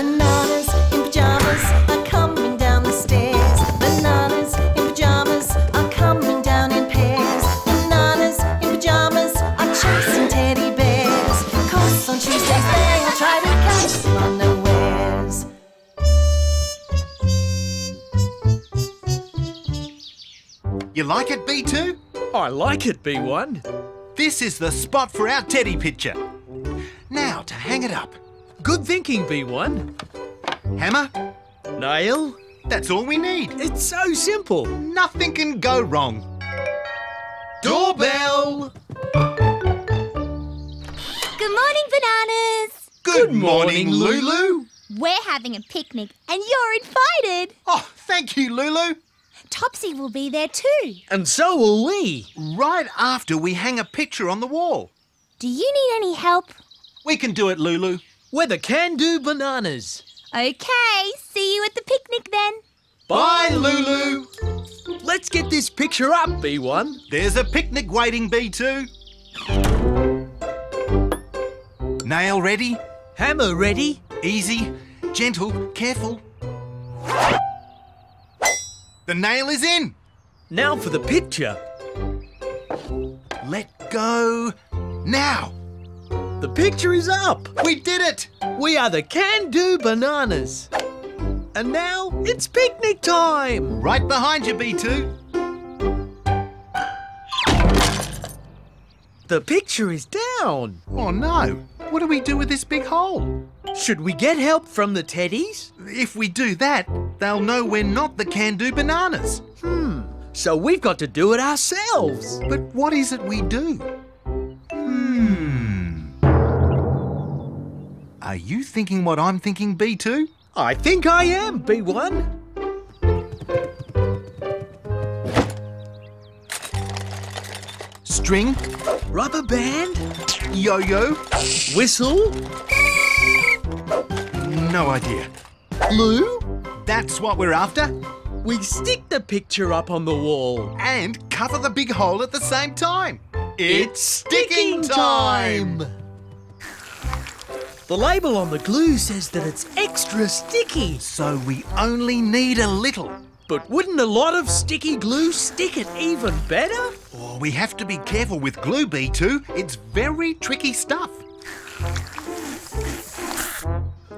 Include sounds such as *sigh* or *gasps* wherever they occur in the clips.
Bananas in pajamas are coming down the stairs. Bananas in pajamas are coming down in pairs. Bananas in pajamas are chasing teddy bears. Cause on Tuesdays they'll try to catch them unawares. You like it, B2? I like it, B1. This is the spot for our teddy picture. Now to hang it up. Good thinking, B1. Hammer, Nail. that's all we need. It's so simple. Nothing can go wrong. Doorbell! Good morning, bananas. Good morning, Lulu. We're having a picnic and you're invited. Oh, thank you, Lulu. Topsy will be there too. And so will we. Right after we hang a picture on the wall. Do you need any help? We can do it, Lulu. We're the Can Do Bananas. Okay, see you at the picnic then. Bye, Lulu. Let's get this picture up, B1. There's a picnic waiting, B2. Nail ready? Hammer ready? Easy, gentle, careful. The nail is in. Now for the picture. Let go. Now. The picture is up. We did it. We are the Can Do Bananas. And now it's picnic time. Right behind you, B2. The picture is down. Oh no. What do we do with this big hole? Should we get help from the teddies? If we do that, they'll know we're not the can do bananas. Hmm. So we've got to do it ourselves. But what is it we do? Are you thinking what I'm thinking, B2? I think I am, B1. String, Rubber band, yo yo, whistle, no idea. glue. That's what we're after. We stick the picture up on the wall. And cover the big hole at the same time. It's sticking time! The label on the glue says that it's extra sticky. So we only need a little. But wouldn't a lot of sticky glue stick it even better? Oh, we have to be careful with glue, B2. It's very tricky stuff.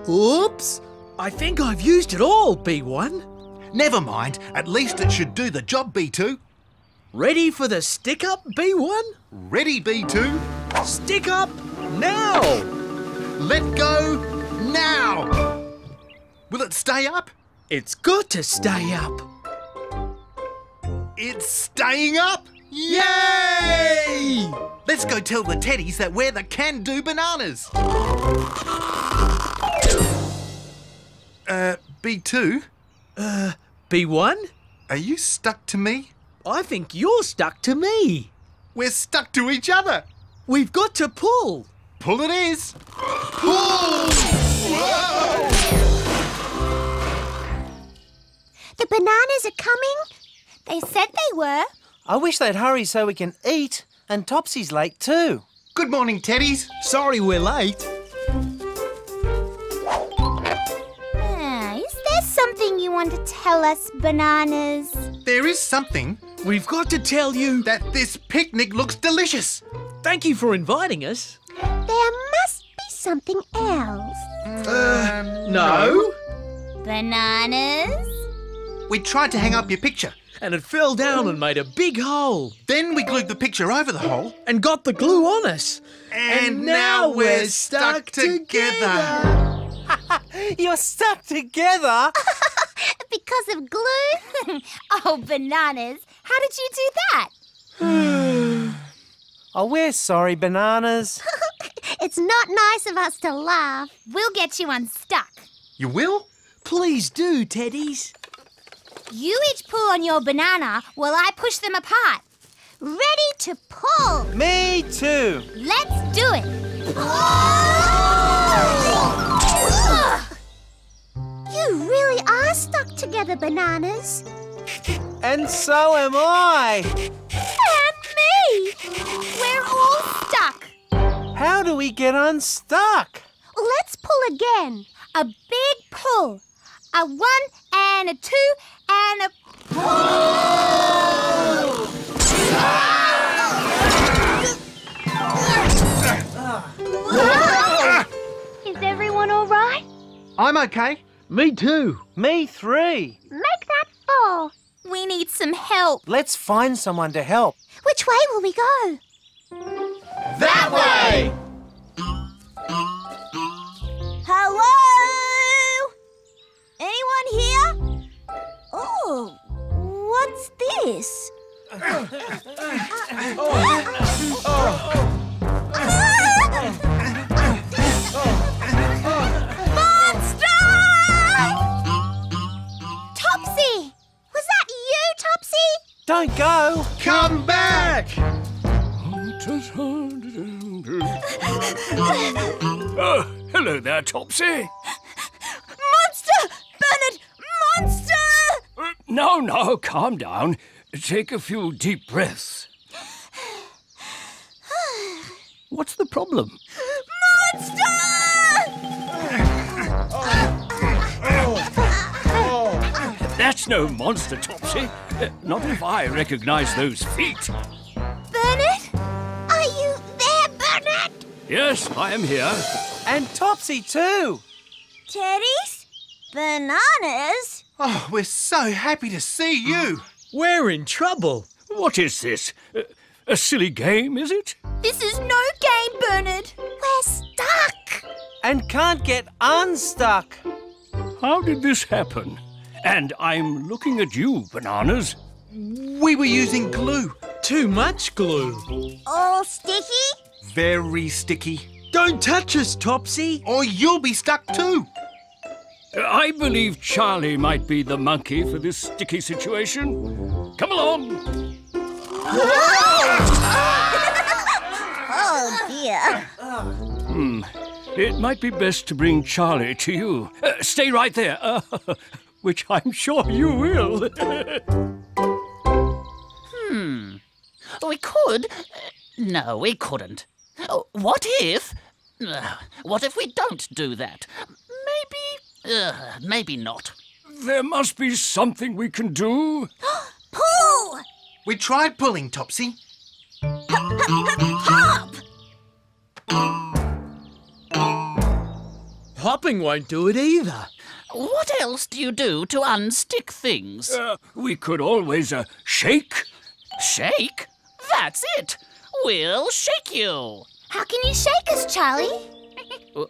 Oops! I think I've used it all, B1. Never mind. At least it should do the job, B2. Ready for the stick up, B1? Ready, B2? Stick up now! Let go now! Will it stay up? It's got to stay up. It's staying up! Yay! Let's go tell the teddies that we're the can do bananas. Uh, B2, Uh, B1? are you stuck to me? I think you're stuck to me. We're stuck to each other. We've got to pull. Pull it is. The bananas are coming? They said they were. I wish they'd hurry so we can eat. And Topsy's late too. Good morning, teddies. Sorry we're late. Ah, is there something you want to tell us, bananas? There is something We've got to tell you. that this picnic looks delicious. Thank you for inviting us. There must be something else. Uh, no. Bananas? We tried to hang up your picture. And it fell down and made a big hole Then we glued the picture over the hole. and got the glue on us. And, now we're stuck together. *laughs* You're stuck together. *laughs* Because of glue? *laughs* oh, bananas. How did you do that? *sighs* Oh, we're sorry, bananas. It's not nice of us to laugh. We'll get you unstuck. You will? Please do, Teddies. You each pull on your banana while I push them apart. Ready to pull. Me too. Let's do it. You really are stuck together, bananas. And so am I. And me. We're all. How do we get unstuck? Let's pull again. A big pull. A one and a two and a. Pull. Is everyone all right? I'm okay. Me too. Me three. Make that four. We need some help. Let's find someone to help. Which way will we go? That way! Hello? Anyone here? Oh, what's this? Monster! Topsy! Was that you, Topsy? Don't go. Come back! Oh, hello there, Topsy. Monster! Bernard! Monster! Uh, no, no, calm down. Take a few deep breaths. What's the problem? Monster! That's no monster, Topsy. Uh, Not if I recognize those feet. Bernard? Yes, I am here. And Topsy too. Teddies? Bananas? Oh, we're so happy to see you. We're in trouble. What is this? Uh, a silly game, is it? This is no game, Bernard. We're stuck. And can't get unstuck. How did this happen? And I'm looking at you, Bananas. We were using glue. Too much glue. All sticky? Very sticky. Don't touch us, Topsy. Or you'll be stuck too. I believe Charlie might be the monkey for this sticky situation. Come along. *laughs* Oh, dear. Hmm. It might be best to bring Charlie to you. Uh, stay right there, uh, *laughs* which I'm sure you will. *laughs* Hmm. We could. No, we couldn't. What if. What if we don't do that? Maybe. Uh, maybe not. there must be something we can do. *gasps* Pull! We tried pulling, Topsy. Hop! Hopping won't do it either. What else do you do to unstick things? Uh, we could always uh, shake. Shake? That's it! We'll shake you! How can you shake us, Charlie?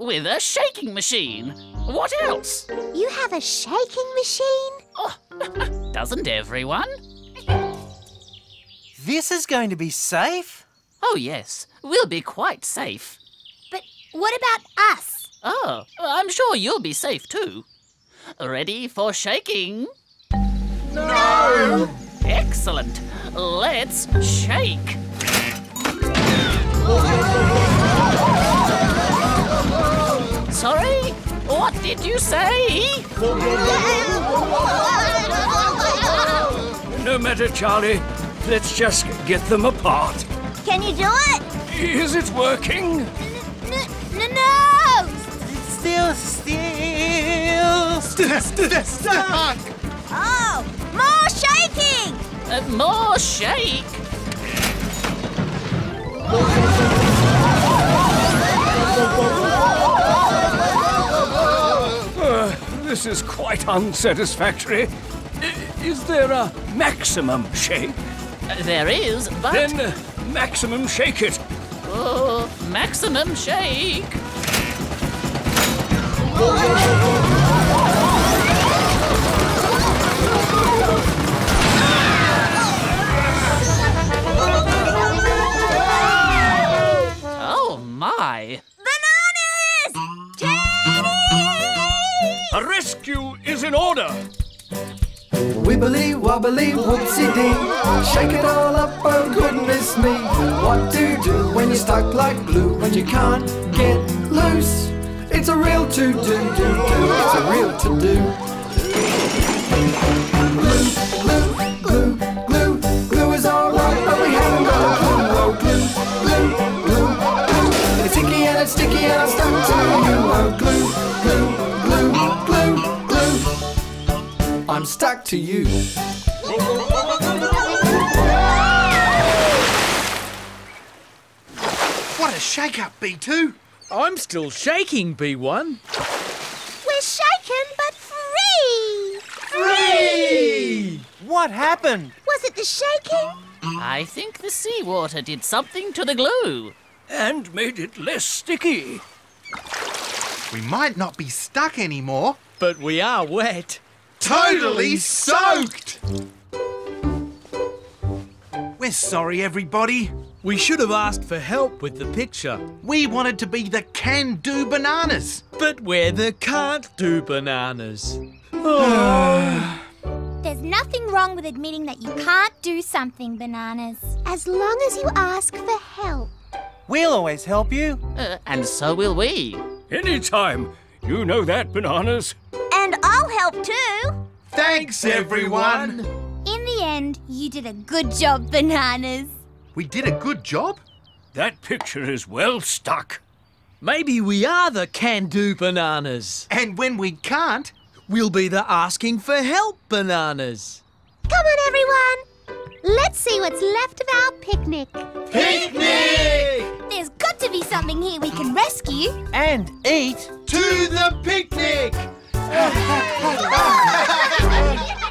With a shaking machine. What else? You have a shaking machine? Oh, *laughs* Doesn't everyone? This is going to be safe. Oh, yes, we'll be quite safe. But what about us? Oh, I'm sure you'll be safe too. Ready for shaking? No! Excellent. Let's shake. Sorry? What did you say? No matter, Charlie. Let's just get them apart. Can you do it? Is it working? N- n- no! Still, still. St- st- stuck! Oh, more shaking! Uh, more shake. Uh, this is quite unsatisfactory. Is there a maximum shake? Uh, there is, but Then uh, maximum shake it. oh, maximum shake. Rescue is in order. Wibbly wobbly whoopsie dee. Shake it all up, oh goodness me. What to do when you're stuck like glue? When you can't get loose? It's a real to do, do, do. It's a real to do. Stuck to you. What a shake-up, B2. I'm still shaking, B1. We're shaken but free. Free! What happened? Was it the shaking? I think the seawater did something to the glue. And made it less sticky. We might not be stuck anymore. But we are wet. Totally soaked! We're sorry, everybody. We should have asked for help with the picture. We wanted to be the can-do bananas. But we're the can't do bananas. *sighs* There's nothing wrong with admitting that you can't do something, Bananas. As long as you ask for help. We'll always help you. Uh, and so will we. Anytime. You know that, bananas. And help too. Thanks, everyone. In the end, you did a good job, Bananas. We did a good job. That picture is well stuck. Maybe we are the can do bananas. And when we can't, We'll be the asking for help bananas. Come on, everyone. Let's see what's left of our picnic. Picnic! There's got to be something here we can rescue. And eat. To the picnic! Ha ha ha ha!